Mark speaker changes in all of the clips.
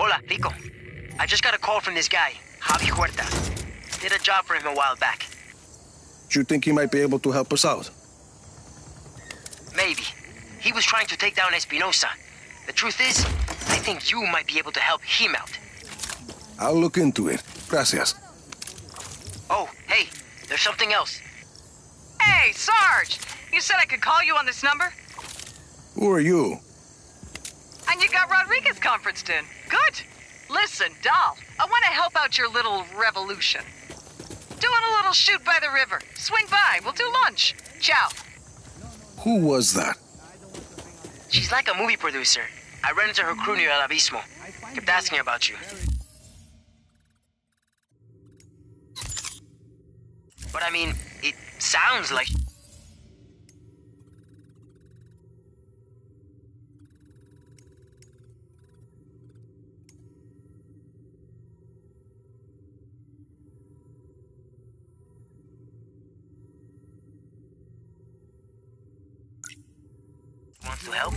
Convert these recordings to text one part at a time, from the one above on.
Speaker 1: Hola, Rico. I just got a call from this guy, Javi Huerta. Did a job for him a while back.
Speaker 2: Do you think he might be able to help us out?
Speaker 1: Maybe. He was trying to take down Espinosa. The truth is, I think you might be able to help him out.
Speaker 2: I'll look into it. Gracias.
Speaker 1: Oh, hey, there's something else.
Speaker 3: Hey, Sarge! You said I could call you on this number?
Speaker 2: Who are you?
Speaker 3: And you got conferenced in. Good. Listen, doll, I want to help out your little revolution. Doing a little shoot by the river. Swing by, we'll do lunch. Ciao.
Speaker 2: Who was that?
Speaker 1: She's like a movie producer. I ran into her crew near El Abismo. Kept asking about you. But I mean, it sounds like... To help?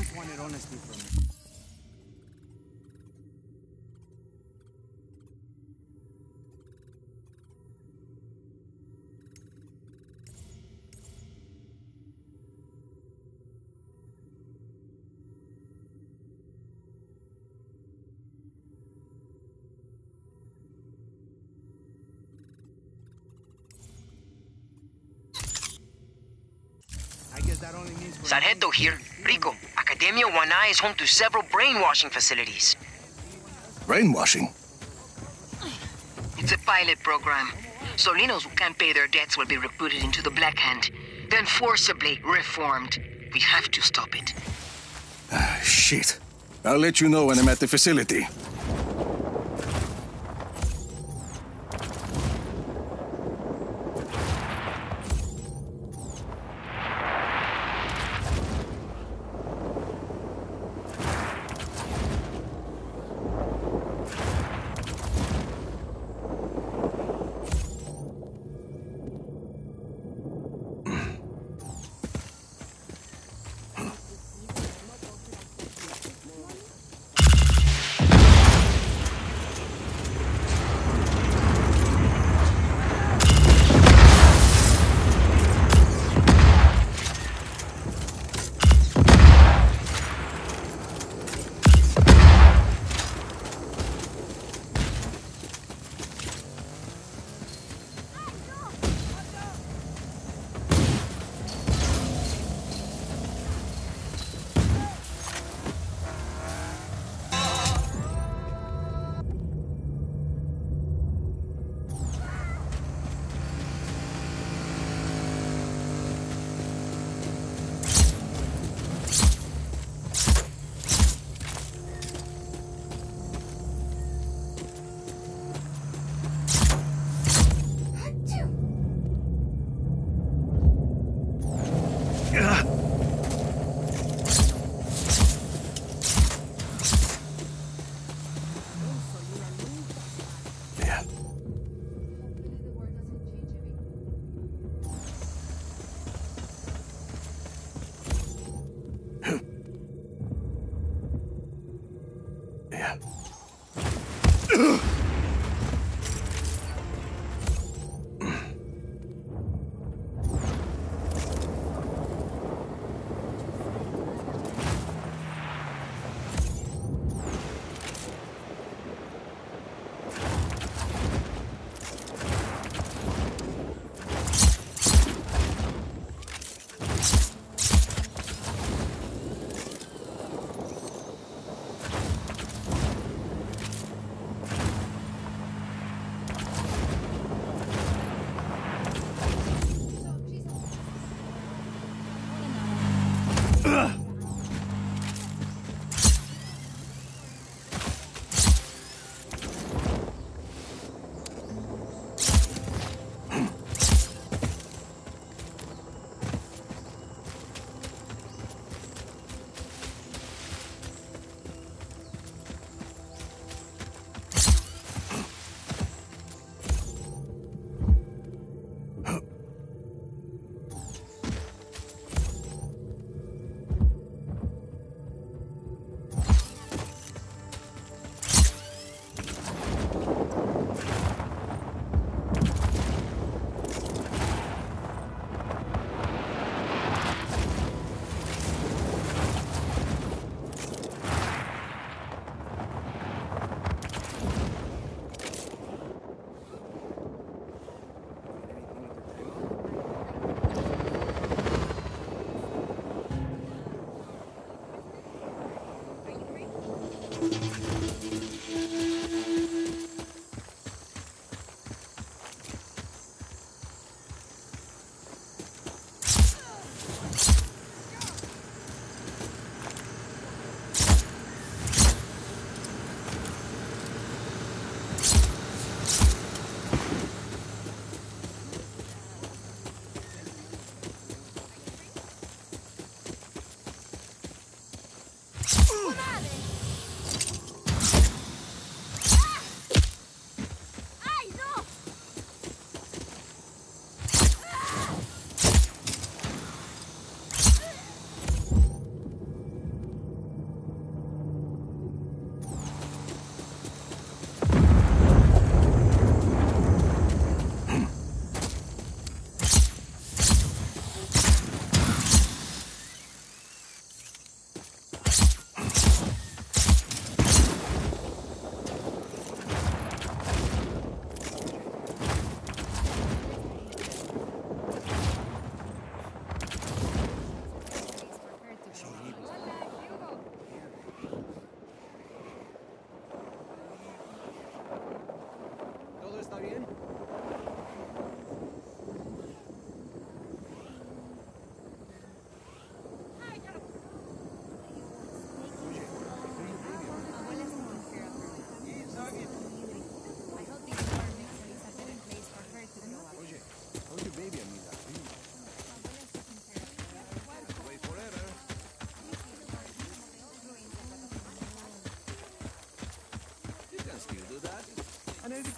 Speaker 1: Sargento here. Rico, Academia Wanai is home to several brainwashing facilities.
Speaker 2: Brainwashing?
Speaker 4: It's a pilot program. Solinos who can't pay their debts will be recruited into the Black Hand, then forcibly reformed. We have to stop it.
Speaker 2: Ah, shit. I'll let you know when I'm at the facility.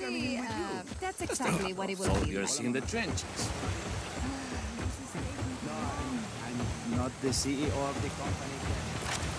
Speaker 5: See, uh, that's exactly what it will be.
Speaker 6: Soldiers in the trenches.
Speaker 7: I'm not the CEO of the company.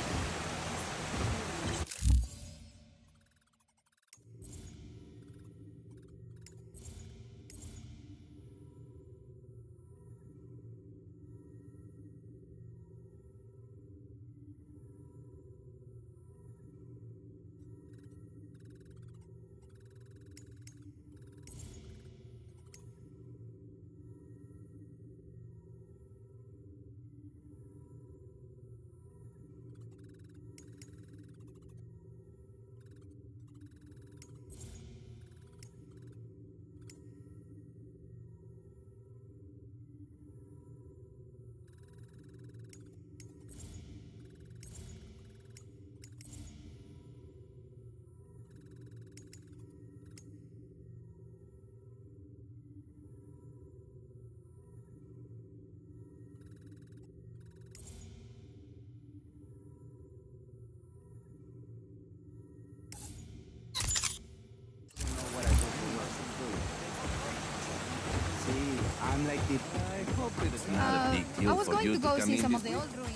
Speaker 5: Was
Speaker 6: for
Speaker 5: going
Speaker 6: you
Speaker 5: to go
Speaker 6: come
Speaker 5: see
Speaker 6: in
Speaker 5: some of the old ruins.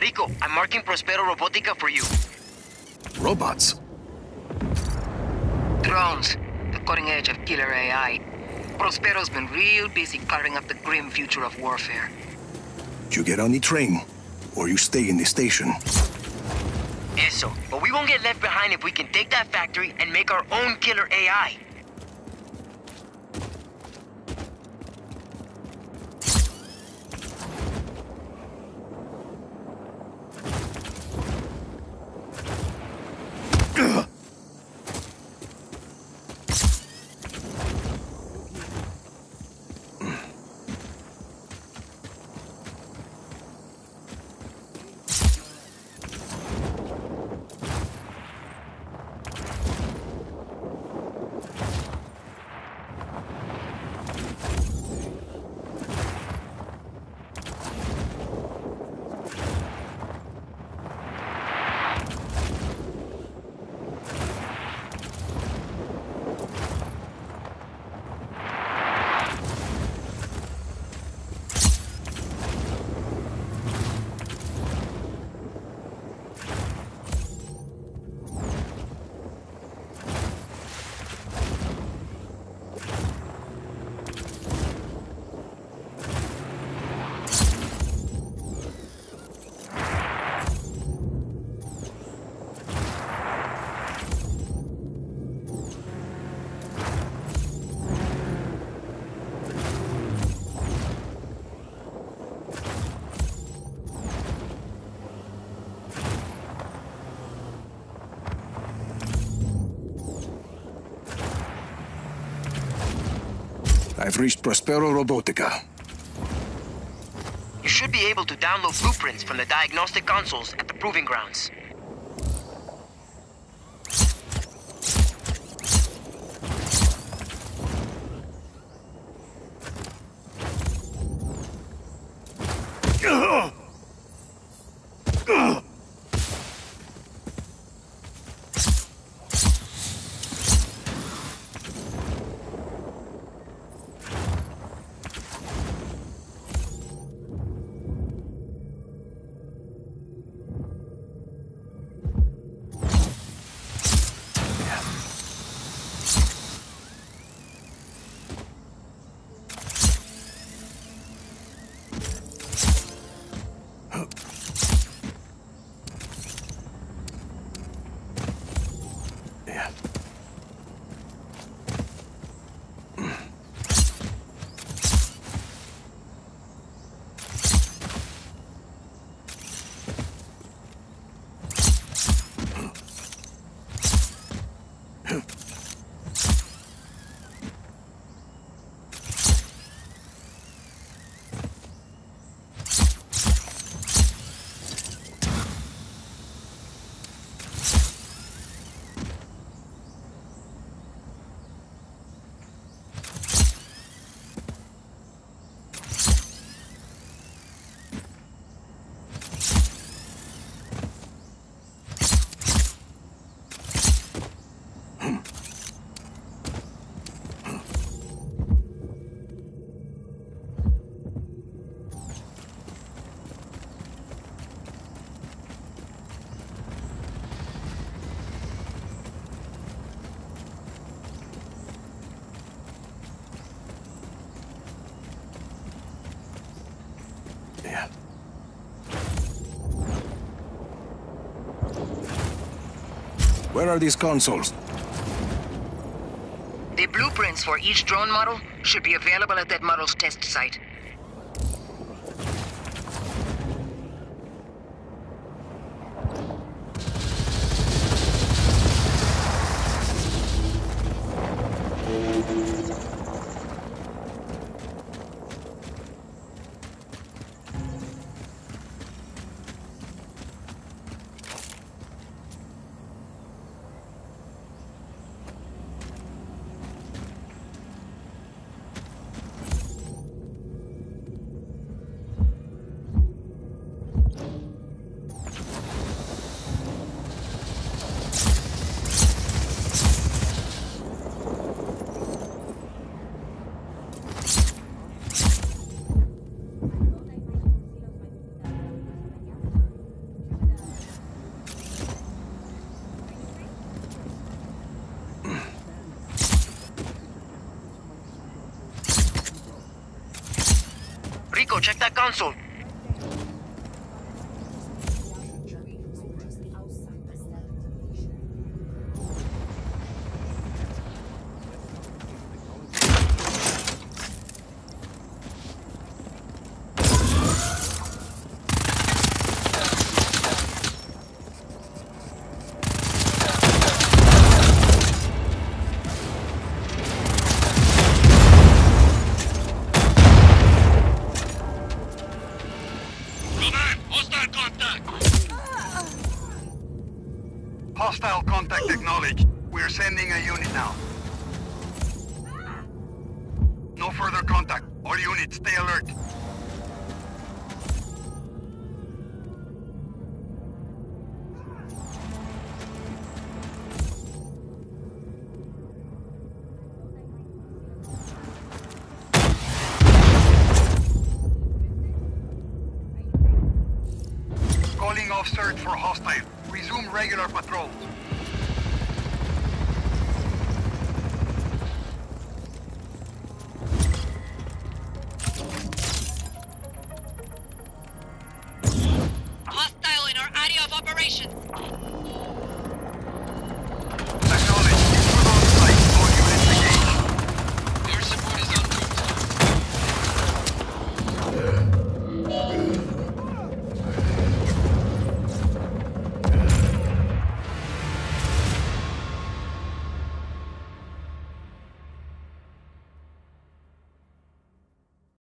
Speaker 1: Rico, I'm marking Prospero Robotica for you.
Speaker 2: Robots?
Speaker 4: Drones, the cutting edge of killer AI. Prospero's been real busy carving up the grim future of warfare.
Speaker 2: You get on the train, or you stay in the station.
Speaker 1: Eso. But we won't get left behind if we can take that factory and make our own killer AI.
Speaker 2: I've reached Prospero Robotica.
Speaker 1: You should be able to download blueprints from the diagnostic consoles at the proving grounds.
Speaker 2: Where are these consoles?
Speaker 4: The blueprints for each drone model should be available at that model's test site.
Speaker 8: Check that console.